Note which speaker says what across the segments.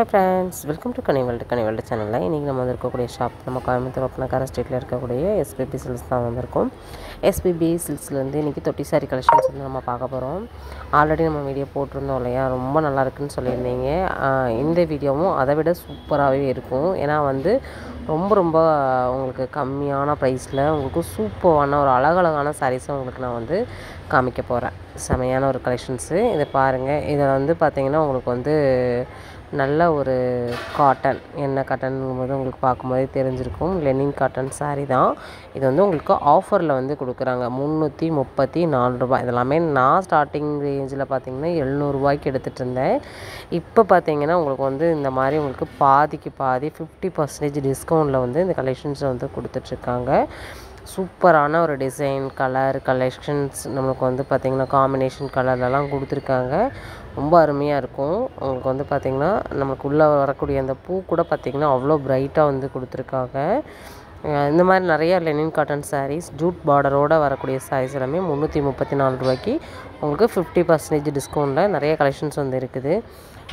Speaker 1: Hi friends welcome to கனிவல்டு கனிவல்டு சேனலில் இன்றைக்கி நம்ம வந்து இருக்கக்கூடிய ஷாப் நம்ம கோயம்புத்தூர் ஒப்பனக்கார ஸ்ட்ரீட்டில் இருக்கக்கூடிய எஸ்பிபி சில்ஸ் தான் வந்திருக்கோம். எஸ்பிபி சில்ஸ்லேருந்து இன்றைக்கி தொட்டி சாரி கலெக்ஷன்ஸ் வந்து நம்ம பார்க்க போகிறோம் ஆல்ரெடி நம்ம வீடியோ போட்டிருந்தோம் இல்லையா? ரொம்ப நல்லா இருக்குன்னு சொல்லியிருந்தீங்க. இந்த வீடியோவும் அதை விட சூப்பராகவே இருக்கும். ஏன்னா வந்து ரொம்ப ரொம்ப உங்களுக்கு கம்மியான ப்ரைஸில் உங்களுக்கு சூப்பரான ஒரு அழகழகான சாரீஸை உங்களுக்கு நான் வந்து காமிக்க போகிறேன் செமையான ஒரு கலெக்ஷன்ஸு இதை பாருங்கள் இதில் வந்து பார்த்திங்கன்னா உங்களுக்கு வந்து நல்ல ஒரு காட்டன் என்ன காட்டன்ங்கும்போது உங்களுக்கு பார்க்கும்போதே தெரிஞ்சிருக்கும். லெனின் காட்டன் சாரீ தான். இது வந்து உங்களுக்கு ஆஃபரில் வந்து கொடுக்குறாங்க. முந்நூற்றி முப்பத்தி நாலு ரூபாய். இதெல்லாமே நான் ஸ்டார்டிங் ரேஞ்சில் பார்த்தீங்கன்னா எழுநூறுபாய்க்கு எடுத்துகிட்டு இருந்தேன். இப்போ பார்த்தீங்கன்னா உங்களுக்கு வந்து இந்த மாதிரி உங்களுக்கு பாதிக்கு பாதி ஃபிஃப்டி பர்சன்டேஜ் டிஸ்கவுண்ட்டில் வந்து இந்த கலெக்ஷன்ஸை வந்து கொடுத்துட்ருக்காங்க சூப்பரான ஒரு டிசைன் கலர் கலெக்ஷன்ஸ் நம்மளுக்கு வந்து பார்த்திங்கன்னா காம்பினேஷன் கலர்லலாம் கொடுத்துருக்காங்க. ரொம்ப அருமையாக இருக்கும். உங்களுக்கு வந்து பார்த்திங்கன்னா நமக்கு உள்ளே வரக்கூடிய அந்த பூ கூட பார்த்திங்கன்னா அவ்வளோ பிரைட்டாக வந்து கொடுத்துருக்காங்க. இந்த மாதிரி நிறையா லெனின் காட்டன் சாரீஸ் ஜூட் பார்டரோடு வரக்கூடிய சாரீஸ் எல்லாமே முந்நூற்றி முப்பத்தி நாலு ரூபாய்க்கு. உங்களுக்கு ஃபிஃப்டி பர்சன்டேஜ் டிஸ்கவுண்ட்டில் நிறைய கலெக்ஷன்ஸ் வந்து இருக்குது.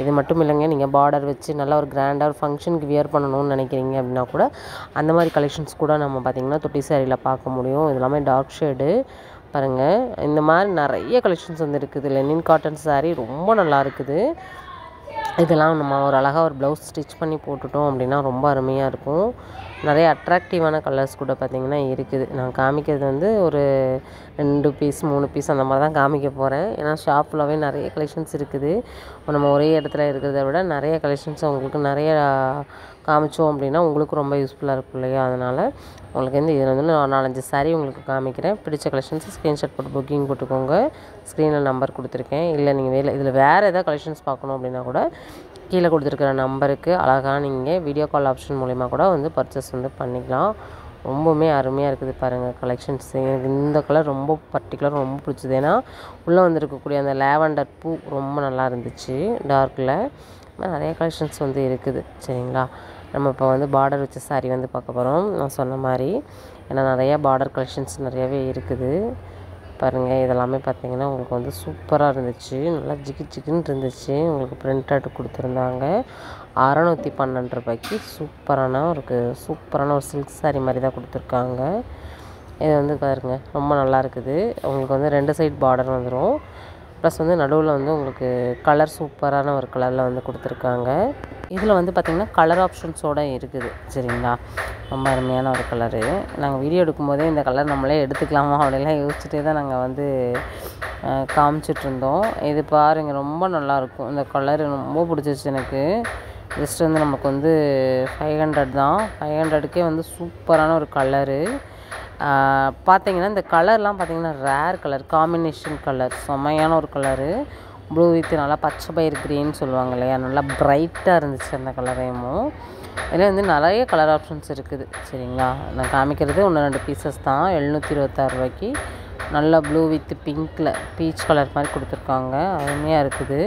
Speaker 1: இது மட்டும் இல்லைங்க நீங்கள் பார்டர் வச்சு நல்லா ஒரு கிராண்டாக ஒரு ஃபங்க்ஷனுக்கு வியர் பண்ணணும்னு நினைக்கிறீங்க அப்படின்னா கூட அந்த மாதிரி கலெக்ஷன்ஸ் கூட நம்ம பார்த்திங்கன்னா தொட்டி சேரீயில் பார்க்க முடியும். இது எல்லாமே டார்க் ஷேடு பாருங்கள் இந்த மாதிரி நிறைய கலெக்ஷன்ஸ் வந்து இருக்குது. லெனின் காட்டன் சாரீ ரொம்ப நல்லா இருக்குது. இதெல்லாம் நம்ம ஒரு அழகாக ஒரு ப்ளவுஸ் ஸ்டிச் பண்ணி போட்டுட்டோம் அப்படின்னா ரொம்ப அருமையாக இருக்கும். நிறைய அட்ராக்டிவான கலர்ஸ் கூட பார்த்திங்கன்னா இருக்குது. நான் காமிக்கிறது வந்து ஒரு ரெண்டு பீஸ் மூணு பீஸ் அந்த மாதிரி தான் காமிக்க போகிறேன் ஏன்னா ஷாப் ஃபுல்லாகவே நிறைய கலெக்ஷன்ஸ் இருக்குது. நம்ம ஒரே இடத்துல இருக்கிறத விட நிறைய கலெக்ஷன்ஸ் உங்களுக்கு நிறைய காமிச்சோம் அப்படின்னா உங்களுக்கு ரொம்ப யூஸ்ஃபுல்லாக இருக்கும் இல்லையா? அதனால் உங்களுக்கு வந்து இதில் வந்து நான் நாலஞ்சு சாரீ உங்களுக்கு காமிக்கிறேன். பிடிச்ச கலெக்ஷன்ஸ் ஸ்க்ரீன்ஷாட் போட்டு புக்கிங் போட்டுக்கோங்க. ஸ்க்ரீனில் நம்பர் கொடுத்துருக்கேன். இல்லை நீங்கள் வேலை இதில் வேறு எதாவது கலெக்ஷன்ஸ் பார்க்கணும் அப்படின்னா கூட கீழே கொடுத்துருக்குற நம்பருக்கு அழகாக நீங்கள் வீடியோ கால் ஆப்ஷன் மூலிமா கூட வந்து பர்ச்சேஸ் வந்து பண்ணிக்கலாம். ரொம்பவுமே அருமையாக இருக்குது பாருங்கள் கலெக்ஷன்ஸ் எனக்கு இந்த கலர் ரொம்ப பர்டிகுலர் ரொம்ப பிடிச்சது. ஏன்னா உள்ளே வந்திருக்கக்கூடிய அந்த லேவண்டர் பூ ரொம்ப நல்லா இருந்துச்சு டார்க்கில் நிறைய கலெக்ஷன்ஸ் வந்து இருக்குது சரிங்களா? நம்ம இப்போ வந்து பார்டர் வச்ச saree வந்து பார்க்க போகிறோம் நான் சொன்ன மாதிரி ஏன்னா நிறையா பார்டர் கலெக்ஷன்ஸ் நிறையாவே இருக்குது. பாருங்கள் இதெல்லாமே பார்த்தீங்கன்னா உங்களுக்கு வந்து சூப்பராக இருந்துச்சு. நல்லா ஜிக்கு ஜிக்குன்னு இருந்துச்சு. உங்களுக்கு பிரிண்ட் அவுட் கொடுத்துருந்தாங்க. அறநூற்றி பன்னெண்டு ரூபாய்க்கு சூப்பரான ஒரு சூப்பரான ஒரு சில்க் saree மாதிரி தான் கொடுத்துருக்காங்க. இது வந்து பாருங்க ரொம்ப நல்லா இருக்குது. உங்களுக்கு வந்து ரெண்டு சைட் பார்டர் வந்துடும் ப்ளஸ் வந்து நடுவில் வந்து உங்களுக்கு கலர் சூப்பரான ஒரு கலரில் வந்து கொடுத்துருக்காங்க. இதில் வந்து பார்த்திங்கன்னா கலர் ஆப்ஷன்ஸோடு இருக்குது சரிங்களா? ரொம்ப அருமையான ஒரு கலரு நாங்கள் வீடியோ எடுக்கும்போதே இந்த கலர் நம்மளே எடுத்துக்கலாமா அப்படிலாம் யோசிச்சுட்டே தான் நாங்கள் வந்து காமிச்சிட்ருந்தோம் காமிச்சிட்டு இருந்தோம். இது பாருங்கள் ரொம்ப நல்லாயிருக்கும் இந்த கலர் ரொம்ப பிடிச்சிருச்சு எனக்கு. ஜஸ்ட் வந்து நமக்கு வந்து ஃபைவ் ஹண்ட்ரட் தான். ஃபைவ் ஹண்ட்ரடுக்கே வந்து சூப்பரான ஒரு கலரு பார்த்தீங்கன்னா இந்த கலர்லாம் பார்த்தீங்கன்னா ரேர் கலர் காம்பினேஷன் கலர் செம்மையான ஒரு கலரு ப்ளூ வித் நல்லா பச்சை பயிர் க்ரீன் சொல்லுவாங்க இல்லையா? நல்லா ப்ரைட்டாக இருந்துச்சு அந்த கலரையும் இதில் வந்து நிறைய கலர் ஆப்ஷன்ஸ் இருக்குது. சரிங்களா? நான் காமிக்கிறது ஒன்று ரெண்டு பீசஸ் தான். எழுநூற்றி இருபத்தாறு ரூபாய்க்கு நல்லா ப்ளூ வித் பிங்க்கில் பீச் கலர் மாதிரி கொடுத்துருக்காங்க. அருமையாக இருக்குது.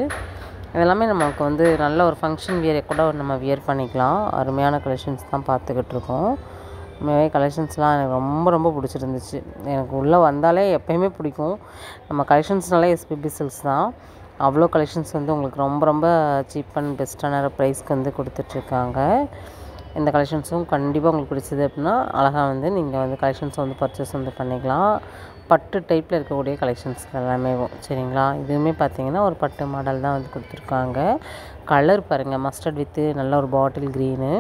Speaker 1: இதெல்லாமே நமக்கு வந்து நல்ல ஒரு ஃபங்க்ஷன் வியரை கூட நம்ம வியர் பண்ணிக்கலாம். அருமையான கலெக்ஷன்ஸ் தான் பார்த்துக்கிட்டு இருக்கோம். உண்மையாகவே கலெக்ஷன்ஸ்லாம் எனக்கு ரொம்ப ரொம்ப பிடிச்சிருந்துச்சு. எனக்கு உள்ளே வந்தாலே எப்போயுமே பிடிக்கும். நம்ம கலெக்ஷன்ஸ்னாலே எஸ்பிபி சில்ஸ் தான். அவ்வளோ கலெக்ஷன்ஸ் வந்து உங்களுக்கு ரொம்ப ரொம்ப சீப் அண்ட் பெஸ்ட்டான ப்ரைஸ்க்கு வந்து கொடுத்துட்ருக்காங்க. இந்த கலெக்ஷன்ஸும் கண்டிப்பாக உங்களுக்கு பிடிச்சது அப்படின்னா அழகாக வந்து நீங்கள் வந்து கலெக்ஷன்ஸ் வந்து பர்ச்சேஸ் வந்து பண்ணிக்கலாம். பட்டு டைப்பில் இருக்கக்கூடிய கலெக்ஷன்ஸ் எல்லாமே சரிங்களா? இதுவுமே பார்த்தீங்கன்னா ஒரு பட்டு மாடல் தான் வந்து கொடுத்துருக்காங்க. கலர் பாருங்கள் மஸ்டர்ட் வித்து நல்ல ஒரு பாட்டில் க்ரீனு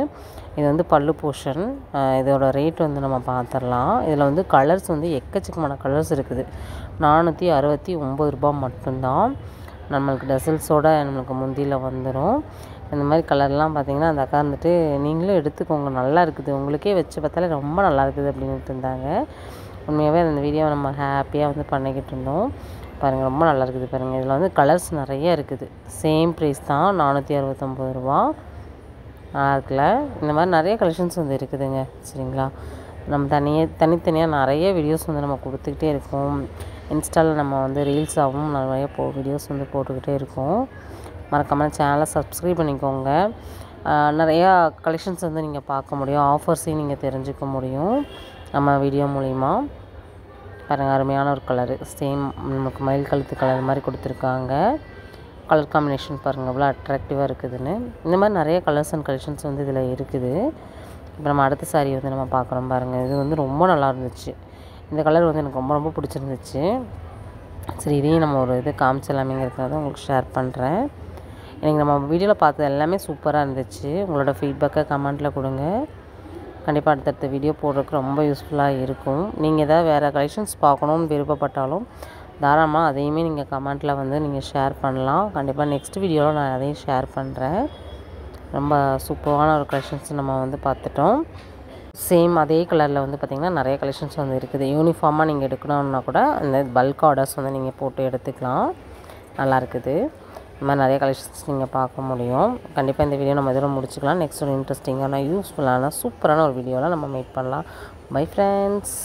Speaker 1: இது வந்து பல்லு போர்ஷன் இதோட ரேட் வந்து நம்ம பார்த்துடலாம் இதில் வந்து கலர்ஸ் வந்து எக்கச்சக்கமான கலர்ஸ் இருக்குது. நானூற்றி அறுபத்தி ஒம்பது ரூபா மட்டும்தான். நம்மளுக்கு டசல்ஸோட நம்மளுக்கு முந்தியில் வந்துடும் இந்த மாதிரி கலர்லாம் பார்த்தீங்கன்னா அந்த அக்கா இருந்துட்டு நீங்களும் எடுத்துக்கோங்க நல்லா இருக்குது. உங்களுக்கே வச்சு பார்த்தாலே ரொம்ப நல்லா இருக்குது அப்படின்ட்டு இருந்தாங்க உண்மையாகவே அந்த வீடியோவை நம்ம ஹாப்பியாக வந்து பண்ணிக்கிட்டு இருந்தோம். பாருங்கள் ரொம்ப நல்லா இருக்குது பாருங்கள் இதில் வந்து கலர்ஸ் நிறைய இருக்குது. சேம் ப்ரைஸ் தான் நானூற்றி அறுபத்தொம்பது ரூபா. நல்லா இருக்குல்ல இந்த மாதிரி நிறைய கலெக்ஷன்ஸ் வந்து இருக்குதுங்க. சரிங்களா? நம்ம தனியாக தனித்தனியாக நிறைய வீடியோஸ் வந்து நம்ம கொடுத்துக்கிட்டே இருக்கோம். இன்ஸ்டாவில் நம்ம வந்து ரீல்ஸாகவும் நிறைய போ வீடியோஸ் வந்து போட்டுக்கிட்டே இருக்கோம். மறக்காமல் சேனலை சப்ஸ்கிரைப் பண்ணிக்கோங்க. நிறையா கலெக்ஷன்ஸ் வந்து நீங்கள் பார்க்க முடியும். ஆஃபர்ஸையும் நீங்கள் தெரிஞ்சுக்க முடியும். நம்ம வீடியோ மூலிமா பாருங்கள் அருமையான ஒரு கலரு சேம் நமக்கு மயில் கழுத்து கலர் மாதிரி கொடுத்துருக்காங்க. கலர் காம்பினேஷன் பாருங்கள் எவ்வளோ அட்ராக்டிவாக இருக்குதுன்னு. இந்த மாதிரி நிறைய கலர்ஸ் அண்ட் கலெக்ஷன்ஸ் வந்து இதில் இருக்குது. இப்போ நம்ம அடுத்த சாரீ வந்து நம்ம பார்க்குறோம் பாருங்கள் இது வந்து ரொம்ப நல்லா இருந்துச்சு. இந்த கலர் வந்து எனக்கு ரொம்ப ரொம்ப பிடிச்சிருந்துச்சு. சரி இதையும் நம்ம ஒரு இது காமிச்சிடலாமேங்கிறதுக்காக தான் உங்களுக்கு ஷேர் பண்ணுறேன் எனக்கு நம்ம வீடியோவில் பார்த்தது எல்லாமே சூப்பராக இருந்துச்சு. உங்களோட ஃபீட்பேக்கை கமெண்ட்டில் கொடுங்க. கண்டிப்பாக அடுத்தடுத்த வீடியோ போடுறதுக்கு ரொம்ப யூஸ்ஃபுல்லாக இருக்கும். நீங்கள் எதாவது வேறு கலெக்ஷன்ஸ் பார்க்கணுன்னு விருப்பப்பட்டாலும் தாராளமாக அதையுமே நீங்கள் கமெண்ட்டில் வந்து நீங்கள் ஷேர் பண்ணலாம். கண்டிப்பாக நெக்ஸ்ட் வீடியோவில் நான் அதையும் ஷேர் பண்ணுறேன் ரொம்ப சூப்பரான ஒரு கலெக்ஷன்ஸ் நம்ம வந்து பார்த்துட்டோம். சேம் அதே கலரில் வந்து பார்த்திங்கன்னா நிறைய கலெக்ஷன்ஸ் வந்து இருக்குது. யூனிஃபார்மாக நீங்கள் எடுக்கணும்னா கூட அந்த பல்க் ஆர்டர்ஸ் வந்து நீங்கள் போட்டு எடுத்துக்கலாம். நல்லா இருக்குது. இந்த மாதிரி நிறைய கலெக்ஷன்ஸ் நீங்கள் பார்க்க முடியும். கண்டிப்பாக இந்த வீடியோ நம்ம இதோட முடிச்சுக்கலாம். நெக்ஸ்ட் ஒரு இன்ட்ரெஸ்டிங்கான யூஸ்ஃபுல்லான சூப்பரான ஒரு வீடியோவில் நம்ம மீட் பண்ணலாம். Bye friends